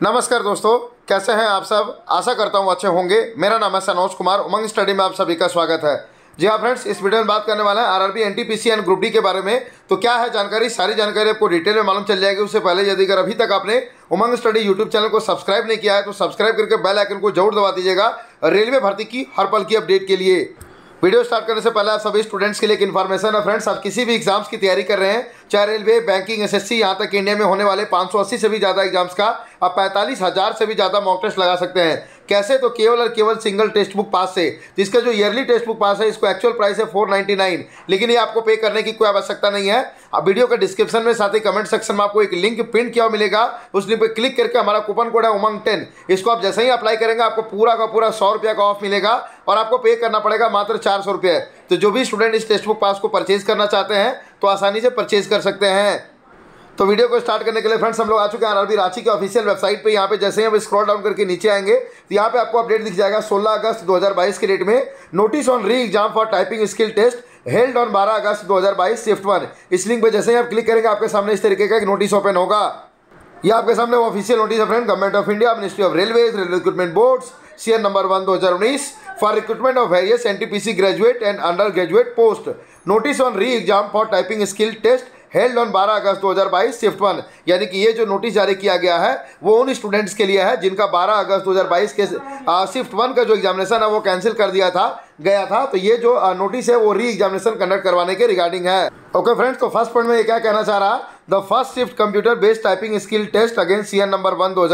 नमस्कार दोस्तों, कैसे हैं आप सब? आशा करता हूँ अच्छे होंगे। मेरा नाम है सनोज कुमार, उमंग स्टडी में आप सभी का स्वागत है। जी हाँ फ्रेंड्स, इस वीडियो में बात करने वाला है RRB, NTPC and group D के बारे में। तो क्या है जानकारी? सारी जानकारी आपको डिटेल में मालूम चल जाएगी। उससे पहले यदि अगर अभी तक आपने उमंग स्टडी यूट्यूब चैनल को सब्सक्राइब नहीं किया है तो सब्सक्राइब करके बेल आइकन को ज़रूर दबा दीजिएगा। रेलवे भर्ती की हर पल की अपडेट के लिए। वीडियो स्टार्ट करने से पहले आप सभी स्टूडेंट्स के लिए एक इन्फॉर्मेशन है फ्रेंड्स आप किसी भी एग्ज़ाम्स की तैयारी कर रहे हैं, चाहे रेलवे बैंकिंग एसएससी यहाँ तक इंडिया में होने वाले 580 से भी ज़्यादा एग्ज़ाम्स का, आप पैंतालीस हज़ार से भी ज़्यादा मॉक टेस्ट लगा सकते हैं। कैसे तो केवल और केवल सिंगल टेक्स्ट बुक पास से। जिसका जो ईयरली टेक्स्ट बुक पास है, इसको एक्चुअल प्राइस है फोर नाइन्टी नाइन लेकिन ये आपको पे करने की कोई आवश्यकता नहीं है। आप वीडियो का डिस्क्रिप्शन में साथ ही कमेंट सेक्शन में आपको एक लिंक प्रिंट किया मिलेगा। उस लिंक पर क्लिक करके हमारा कूपन कोड है उमंग टेन इसको आप जैसे ही अप्लाई करेंगे, आपको पूरा का पूरा सौ रुपया का ऑफ़ मिलेगा और आपको पे करना पड़ेगा मात्र चार सौ रुपये। तो जो भी स्टूडेंट इस टेक्स्ट बुक पास को परचेज करना चाहते हैं तो आसानी से परचेज कर सकते हैं। तो वीडियो को स्टार्ट करने के लिए फ्रेंड्स, हम लोग आ चुके हैं आरआरबी रांची के ऑफिशियल वेबसाइट पे। यहाँ पे जैसे ही हम स्क्रॉल डाउन करके नीचे आएँगे तो यहाँ पे आपको अपडेट दिख जाएगा। 16 अगस्त 2022 के डेट में notice on re exam for typing skill test held on 12 August 2022 shift one इस लिंक पे जैसे ही आप क्लिक करेंगे, आपके सामने इस तरीके का एक नोटिस ओपन होगा। ये आपके सामने ऑफिशियल नोटिस है friend government of India ministry of railway railway recruitment board C number one दो हज़ार उन्नीस for recruitment of various NTPC graduate and under graduate post notice on re exam for typing skill test held on 12 August 2022 shift one यानी कि ये जो notice जारी किया गया है, वो उन स्टूडेंट्स के लिए है जिनका 12 अगस्त 2022 के शिफ्ट वन का जो एग्जामिनेशन है, वो कैंसिल कर दिया था, गया था। तो ये जो नोटिस है, वो री एग्जामिनेशन कंडक्ट करवाने के रिगार्डिंग है। ओके फ्रेंड्स तो फ़र्स्ट पॉइंट में ये क्या कहना चाह रहा? The first shift computer based typing skill test against C number one दो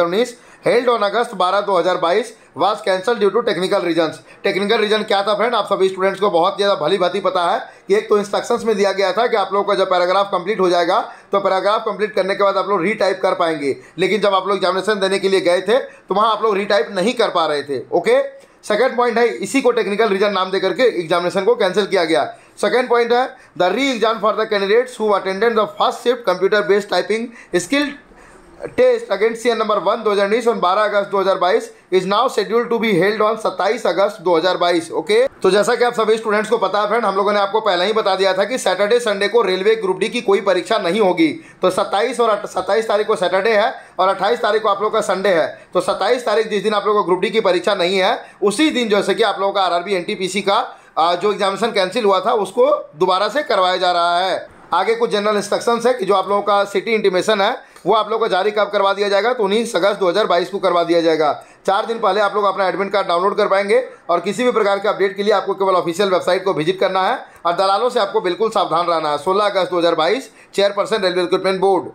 held on August 12 2022 was cancelled due to technical reasons technical reason क्या था फ्रेंड आप सभी स्टूडेंट्स को बहुत ज़्यादा भली भांति पता है कि एक तो इंस्ट्रक्शंस में दिया गया था कि आप लोगों का जब पैराग्राफ कंप्लीट हो जाएगा तो पैराग्राफ कंप्लीट करने के बाद आप लोग रीटाइप कर पाएँगे। लेकिन जब आप लोग एग्जामिनेशन देने के लिए गए थे तो वहाँ आप लोग रीटाइप नहीं कर पा रहे थे ओके सेकेंड पॉइंट है, इसी को टेक्निकल रीजन नाम दे करके एग्जामिनेशन को कैंसिल किया गया। सेकेंड पॉइंट है the re exam for the candidates who attended the first shift computer based typing skill test against C number one दो हज़ार उन्नीस ऑन बारह अगस्त दो हज़ार बाईस is now schedule to be held on सत्ताईस अगस्त दो हज़ार बाईस ओके तो जैसा कि आप सभी स्टूडेंट्स को पता है फ्रेंड हम लोगों ने आपको पहले ही बता दिया था कि सैटरडे संडे को रेलवे ग्रुप डी की कोई परीक्षा नहीं होगी। तो सत्ताईस और सत्ताईस तारीख को सैटरडे है और अट्ठाईस तारीख को आप लोग का संडे है। तो सत्ताईस तारीख जिस दिन आप लोग को ग्रुप डी की परीक्षा नहीं है, उसी दिन जैसे कि आप लोगों का आर आर का जो एग्जामिनेशन कैंसिल हुआ था, उसको दोबारा से करवाया जा रहा है। आगे कुछ जनरल इंस्ट्रक्शन है कि जो आप लोगों का सिटी इंटीमेशन है, वो आप लोगों को जारी कब करवा दिया जाएगा? तो उन्नीस अगस्त 2022 को करवा दिया जाएगा। चार दिन पहले आप लोग अपना एडमिट कार्ड डाउनलोड कर पाएँगे और किसी भी प्रकार के अपडेट के लिए आपको केवल ऑफिशियल वेबसाइट को विज़िट करना है और दलालों से आपको बिल्कुल सावधान रहना है। सोलह अगस्त दो हज़ार बाईस चेयरपर्सन रेलवे रिक्रूटमेंट बोर्ड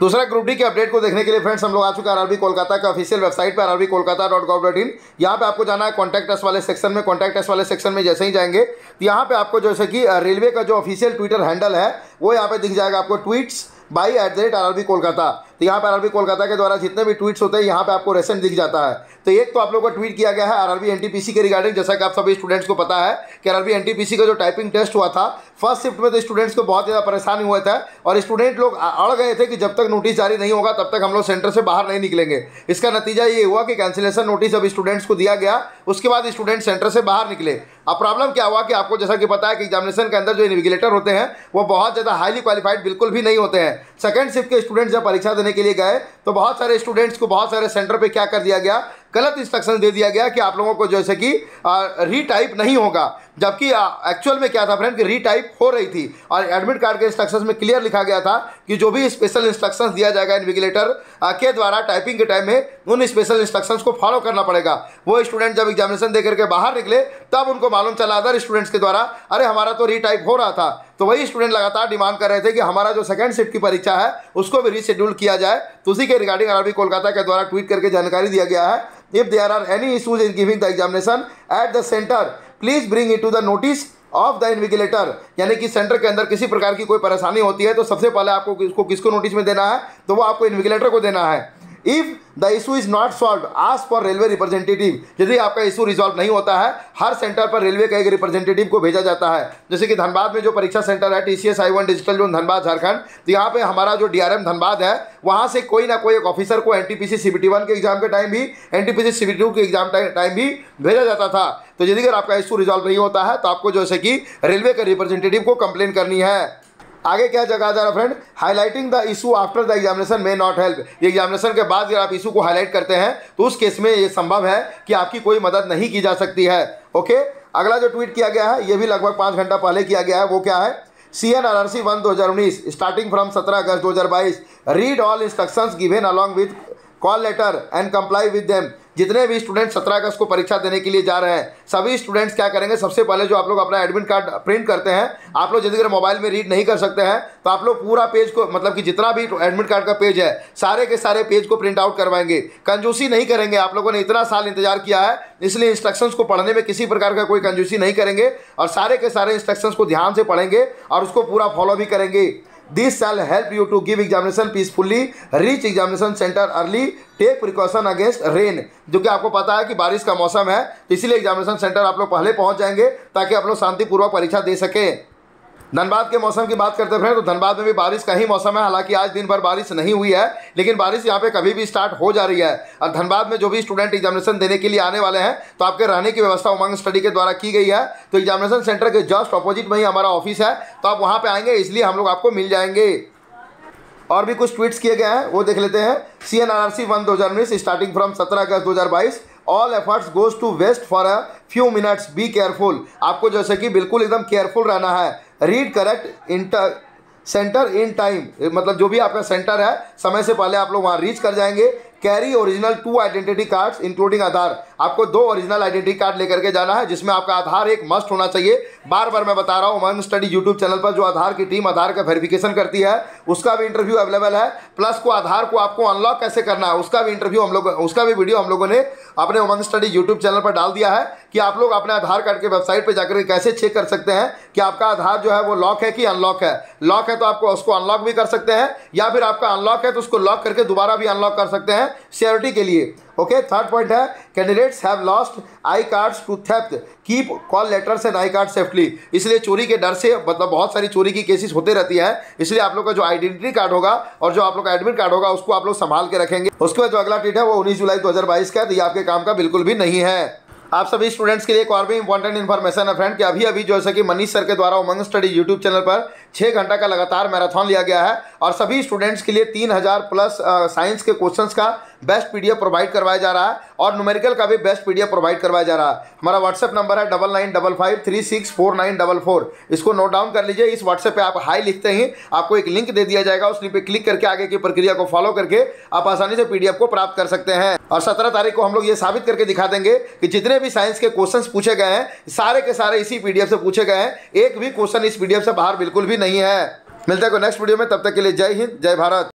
दूसरा ग्रुप डी के अपडेट को देखने के लिए फ्रेंड्स हम लोग आ चुके हैं आरआरबी कोलकाता का ऑफिशियल वेबसाइट पर RRB Kolkata dot gov dot in यहाँ पर आपको जाना है कॉन्टैक्ट एस वाले सेक्शन में कॉन्टैक्ट एस वाले सेक्शन में जैसे ही जाएँगे तो यहाँ पर आपको जैसे कि रेलवे का जो ऑफिशियल ट्विटर हैंडल है, वो यहाँ पर दिख जाएगा आपको tweets by at the rate R B Kolkata. तो यहाँ पर आर कोलकाता के द्वारा जितने भी ट्वीट्स होते हैं, यहाँ पे आपको रेसेंट दिख जाता है। तो एक तो आप लोगों का ट्वीट किया गया है आरआरबी एनटीपीसी के रिगार्डिंग जैसा कि आप सभी स्टूडेंट्स को पता है कि आरआरबी एनटीपीसी का जो टाइपिंग टेस्ट हुआ था फ़र्स्ट शिफ्ट में तो स्टूडेंट्स को बहुत ज़्यादा परेशानी हुआ था और स्टूडेंट लोग अड़ गए थे कि जब तक नोटिस जारी नहीं होगा, तब तक हम लोग सेंटर से बाहर नहीं निकलेंगे। इसका नतीजा ये हुआ कि कैंसिलेशन नोटिस जब स्टूडेंट्स को दिया गया, उसके बाद स्टूडेंट सेंटर से बाहर निकले। अब प्रॉब्लम क्या हुआ कि आपको जैसा कि पता है कि एग्जामिनेशन के अंदर जो इन्विगिलेटर होते हैं, वो बहुत ज़्यादा हाईली क्वालिफाइड बिल्कुल भी नहीं होते हैं। सेकंड शिफ्ट के स्टूडेंट्स जब परीक्षा देने के लिए गए तो बहुत सारे स्टूडेंट्स को बहुत सारे सेंटर पर क्या कर दिया गया? गलत इंस्ट्रक्शन दे दिया गया कि आप लोगों को जैसे कि रीटाइप नहीं होगा। जबकि एक्चुअल में क्या था फ्रेंड कि रीटाइप हो रही थी। और एडमिट कार्ड के इंस्ट्रक्शंस में क्लियर लिखा गया था कि जो भी स्पेशल इंस्ट्रक्शंस दिया जाएगा इन्विगिलेटर के द्वारा टाइपिंग के टाइम में उन स्पेशल इंस्ट्रक्शंस को फॉलो करना पड़ेगा। वो स्टूडेंट जब एग्जामिनेशन दे करके बाहर निकले, तब उनको मालूम चला अदर स्टूडेंट्स के द्वारा, अरे हमारा तो रीटाइप हो रहा था। तो वही स्टूडेंट लगातार डिमांड कर रहे थे कि हमारा जो सेकंड शिफ्ट की परीक्षा है, उसको भी रीशेड्यूल किया जाए। तो उसी के रिगार्डिंग आरबी कोलकाता के द्वारा ट्वीट करके जानकारी दिया गया है। If there are any issues in giving the examination at the centre please bring it to the notice of the invigilator यानी कि सेंटर के अंदर किसी प्रकार की कोई परेशानी होती है तो सबसे पहले आपको इसको किसको नोटिस में देना है तो वो आपको इन्विगिलेटर को देना है। If the issue is not solve आज फॉर रेलवे रिप्रेजेंटेटिव यदि आपका इशू रिजॉल्व नहीं होता है, हर सेंटर पर रेलवे का एक रिप्रेजेंटेटिव को भेजा जाता है। जैसे कि धनबाद में जो परीक्षा सेंटर है T C S I one digital zone Dhanbad, Jharkhand तो यहाँ पे हमारा जो डी आर एम धनबाद है, वहाँ से कोई ना कोई एक ऑफिसर को N T P C T one के एग्ज़ाम के टाइम भी N T P C B two के एग्ज़ाम टाइम भी भेजा जाता था। तो यदि अगर आपका इशू रिजॉल्व नहीं होता है तो आपको जैसे कि रेलवे के रिप्रेजेंटेटिव को कंप्लेन करनी है। आगे क्या जगह जा रहा friend highlighting the issue after the examination may not help examination के बाद अगर आप इशू को हाईलाइट करते हैं तो उस केस में ये संभव है कि आपकी कोई मदद नहीं की जा सकती है। ओके अगला जो ट्वीट किया गया है, ये भी लगभग पाँच घंटा पहले किया गया है, वो क्या है? C N R R C one दो हज़ार उन्नीस स्टार्टिंग फ्रॉम सत्रह अगस्त दो हज़ार बाईस. Read all instructions given along with call letter and comply with them जितने भी स्टूडेंट सत्रह अगस्त को परीक्षा देने के लिए जा रहे हैं, सभी स्टूडेंट्स क्या करेंगे? सबसे पहले जो आप लोग अपना एडमिट कार्ड प्रिंट करते हैं, आप लोग यदि मोबाइल में रीड नहीं कर सकते हैं तो आप लोग पूरा पेज को मतलब कि जितना भी एडमिट कार्ड का पेज है, सारे के सारे पेज को प्रिंट आउट करवाएँगे। कंजूसी नहीं करेंगे, आप लोगों ने इतना साल इंतज़ार किया है, इसलिए इंस्ट्रक्शंस को पढ़ने में किसी प्रकार का कोई कंजूसी नहीं करेंगे, और सारे के सारे इंस्ट्रक्शंस को ध्यान से पढ़ेंगे, और उसको पूरा फॉलो भी करेंगे। This shall help you to give examination peacefully reach examination centre early take precaution against rain जो कि आपको पता है कि बारिश का मौसम है इसीलिए एग्जामिनेशन सेंटर आप लोग पहले पहुँच जाएँगे ताकि आप लोग शांतिपूर्वक परीक्षा दे सकें। धनबाद के मौसम की बात करते हैं तो धनबाद में भी बारिश का ही मौसम है। हालाँकि आज दिन भर बारिश नहीं हुई है, लेकिन बारिश यहाँ पे कभी भी स्टार्ट हो जा रही है। और धनबाद में जो भी स्टूडेंट एग्जामिनेशन देने के लिए आने वाले हैं तो आपके रहने की व्यवस्था उमंग स्टडी के द्वारा की गई है। तो एग्जामिनेशन सेंटर के जस्ट अपोजिट में ही हमारा ऑफ़िस है तो आप वहाँ पर आएँगे, इसलिए हम लोग आपको मिल जाएँगे। और भी कुछ ट्वीट्स किए गए हैं, वो देख लेते हैं। C N R R C one दो हज़ार उन्नीस स्टार्टिंग फ्रॉम सत्रह अगस्त दो हज़ार बाईस all efforts goes to waste for a few minutes be careful आपको जैसे कि बिल्कुल एकदम केयरफुल रहना है। Read correct enter centre in time मतलब जो भी आपका सेंटर है, समय से पहले आप लोग वहाँ रीच कर जाएँगे। Carry original two identity cards including Aadhaar आपको दो ओरिजिनल आइडेंटिटी कार्ड लेकर के जाना है, जिसमें आपका आधार एक मस्ट होना चाहिए। बार बार मैं बता रहा हूँ मन स्टडी यूट्यूब चैनल पर जो आधार की टीम आधार का वेरिफिकेशन करती है, उसका भी इंटरव्यू अवेलेबल है प्लस को आधार को आपको अनलॉक कैसे करना है, उसका भी इंटरव्यू हम लोग, उसका भी वीडियो हम लोगों ने अपने उमंग स्टडी यूट्यूब चैनल पर डाल दिया है कि आप लोग अपने आधार कार्ड के वेबसाइट पर जाकर कैसे चेक कर सकते हैं कि आपका आधार जो है वो लॉक है कि अनलॉक है। लॉक है तो आपको उसको अनलॉक भी कर सकते हैं, या फिर आपका अनलॉक है तो उसको लॉक करके दोबारा भी अनलॉक कर सकते हैं। सिक्योरिटी के लिए ओके थर्ड पॉइंट है candidates have lost I cards to theft keep call letters and I card safely इसलिए चोरी के डर से मतलब बहुत सारी चोरी की केसेस होते रहती है। इसलिए आप लोग का जो आइडेंटिटी कार्ड होगा और जो आप लोग का एडमिट कार्ड होगा, उसको आप लोग संभाल के रखेंगे। उसके बाद जो अगला डेट है, वो उन्नीस जुलाई दो हज़ार बाईस का है तो ये आपके काम का बिल्कुल भी नहीं है। आप सभी स्टूडेंट्स के लिए एक और भी इंपॉर्टेंट इन्फॉर्मेशन है फ्रेंड कि अभी अभी जो है कि मनीष सर के द्वारा उमंग स्टडी यूट्यूब चैनल पर छः घंटा का लगातार मैराथन लिया गया है और सभी स्टूडेंट्स के लिए तीन हज़ार प्लस साइंस के क्वेश्चंस का बेस्ट पीडीएफ प्रोवाइड करवाया जा रहा है और न्यूमेरिकल का भी बेस्ट पीडीएफ प्रोवाइड करवाया जा रहा है। हमारा व्हाट्सएप नंबर है double nine double five three six four nine double four इसको नोट डाउन कर लीजिए। इस व्हाट्सएप पे आप हाई लिखते ही आपको एक लिंक दे दिया जाएगा। उस लिंक पे क्लिक करके आगे की प्रक्रिया को फॉलो करके आप आसानी से पीडीएफ को प्राप्त कर सकते हैं। और सत्रह तारीख को हम लोग ये साबित करके दिखा देंगे कि जितने भी साइंस के क्वेश्चन पूछे गए हैं, सारे के सारे इसी पीडीएफ से पूछे गए हैं। एक भी क्वेश्चन इस पीडीएफ से बाहर बिल्कुल भी नहीं है। मिलते हैं को नेक्स्ट वीडियो में। तब तक के लिए जय हिंद, जय भारत।